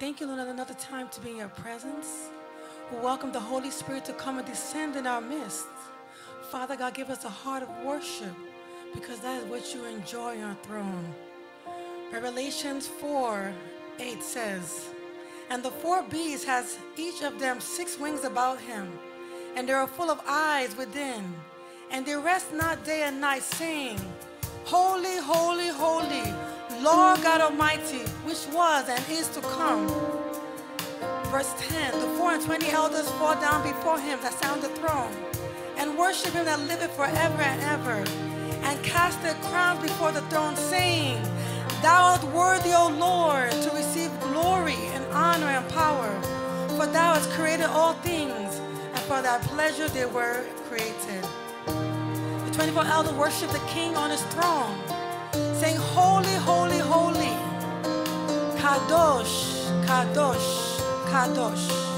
thank you, Lord, another time to be in your presence. We welcome the Holy Spirit to come and descend in our midst. Father God, give us a heart of worship because that is what you enjoy on throne. Revelations 4 8 says, And the four beasts has each of them six wings about him, and they are full of eyes within, and they rest not day and night, saying, Holy, holy, holy, Lord God Almighty, which was and is to come. Verse 10 The four and twenty elders fall down before him that sound the throne, and worship him that liveth forever and ever, and cast their crowns before the throne, saying, Thou art worthy, O Lord, to receive glory and honor and power, for thou hast created all things, and for thy pleasure they were created. The 24 elders worship the king on his throne, Holy, holy, holy, Kadosh, Kadosh, Kadosh.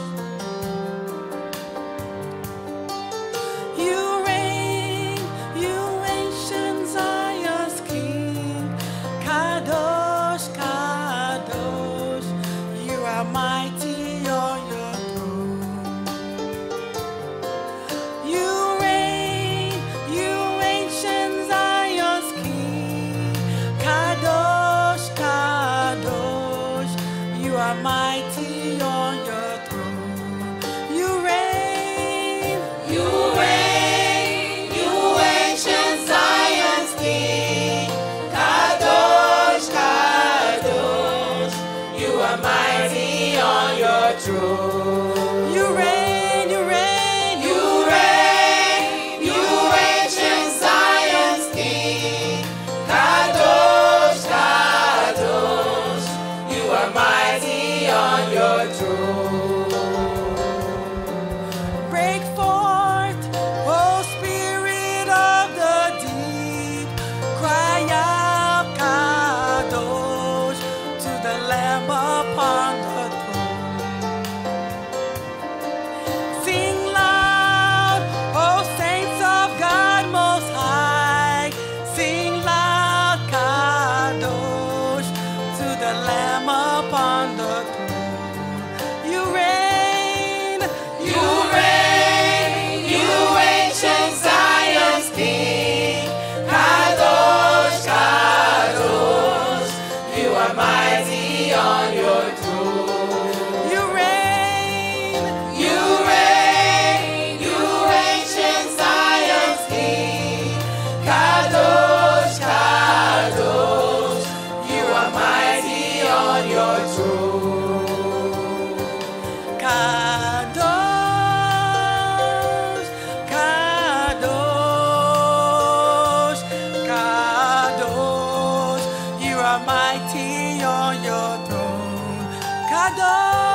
Mighty on your throne. Kadosh,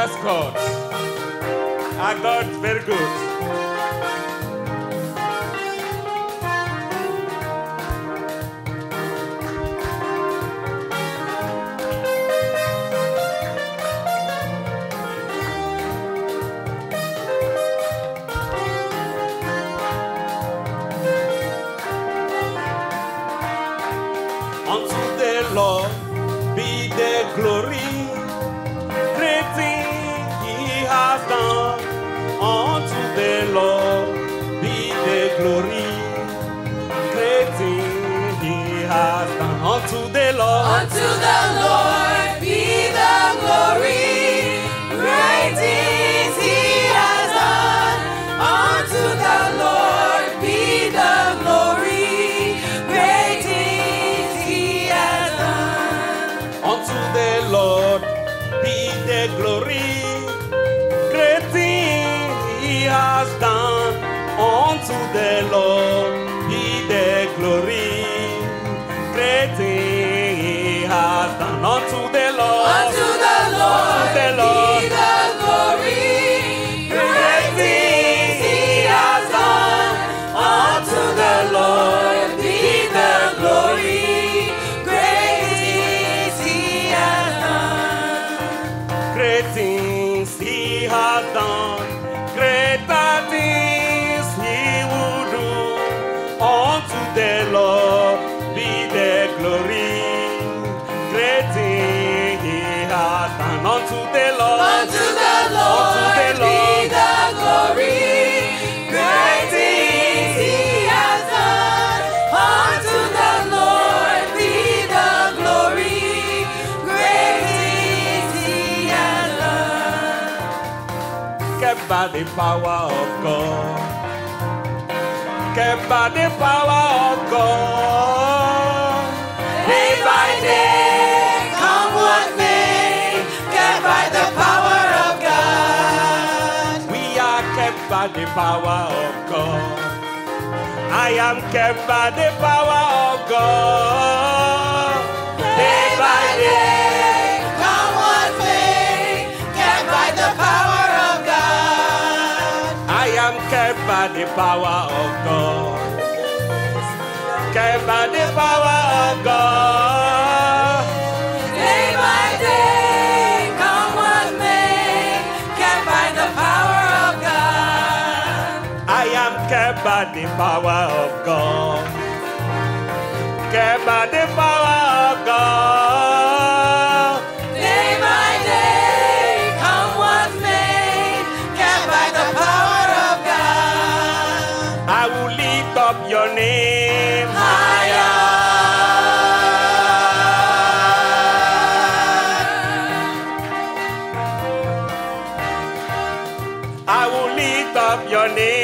marvelous God. Our God very good. Has done. Unto the Lord. Unto the Lord be the glory. Great things he has done. Unto the Lord be the glory. Great things he has done. Unto the Lord be the glory. Great thing he has done. Unto the Lord by the power of God. Kept by the power of God. Day by day, come what may, kept by the power of God. We are kept by the power of God. I am kept by the power of God. Kept by the power of God. Kept by the power of God. Day by day, come what may, kept by the power of God. I am kept by the power of God. Kept by the power your name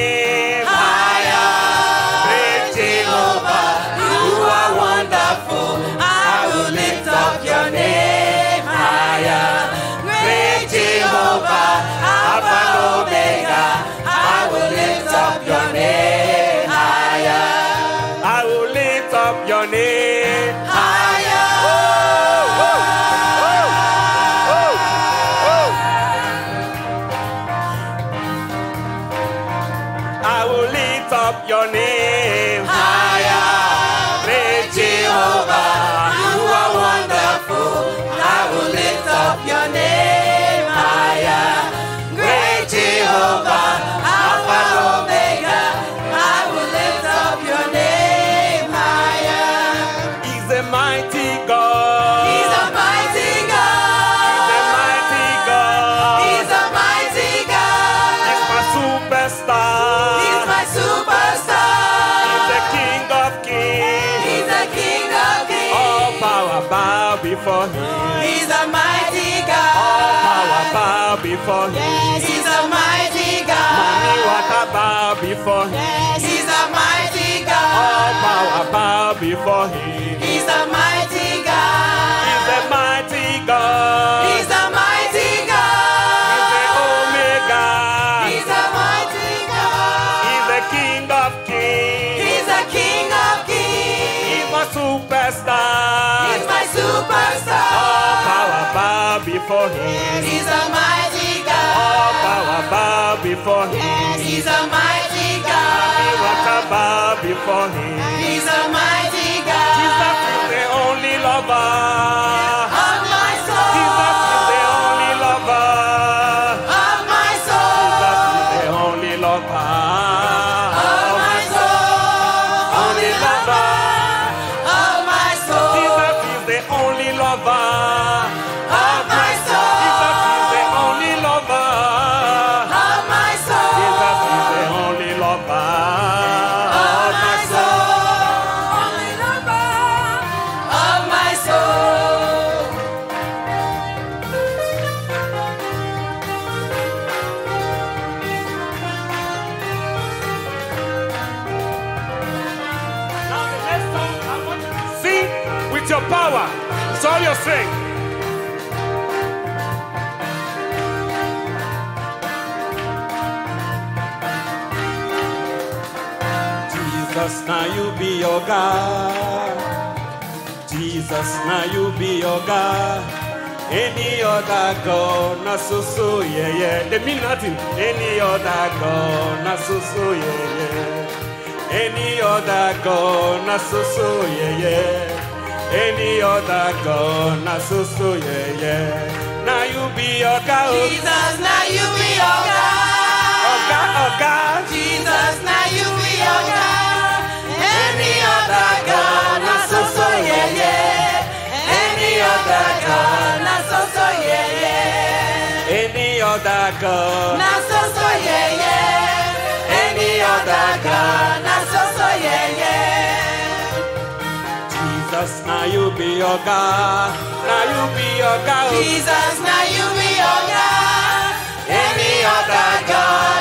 your name before Him. He's a mighty God. water bow before Him. He's a mighty God. All power bow before Him. He's a mighty God. He's the mighty God. He's a mighty God. He's the Omega. He's a mighty God. He's the King of Kings. He's the King of Kings. He's my superstar. He's my All superstar. power bow bow before him. Before him. He's a mighty God. water bow before him. With your power. It's all your strength. Jesus, now you be your God. Jesus, now you be your God. Any other God, na so so yeah yeah. They mean nothing. Any other God, na so so yeah yeah. Any other God, na so so yeah yeah. Any other God, na so so yeah yeah. Now you be your God. Jesus, now you be your God. oh God, oh God. Jesus, now you be your God. Any other God, not so so yeah yeah. Any other God, not so so yeah yeah. Any other God, Not so so yeah yeah. Any other God, not so so yeah yeah. Jesus, now you be your God, now you be your God. Jesus, now you be your God. Any other God,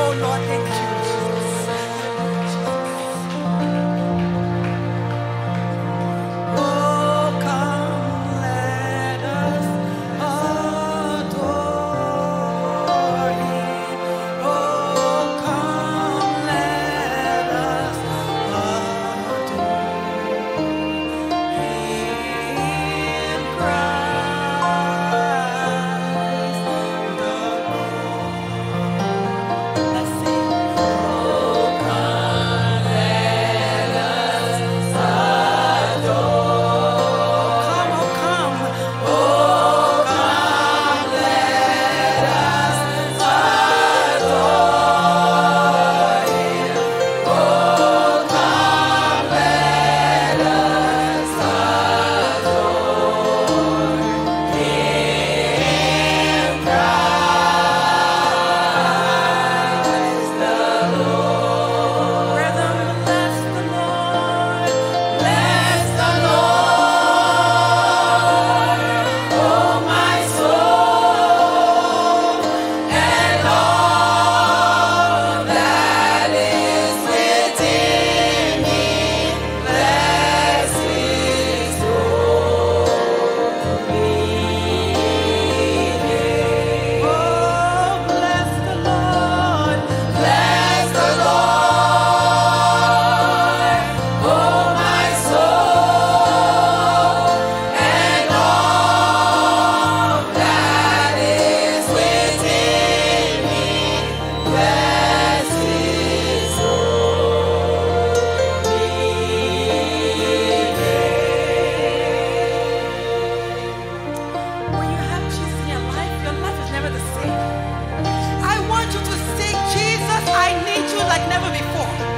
Oh Lord, thank you. you to sing, Jesus, I need you like never before.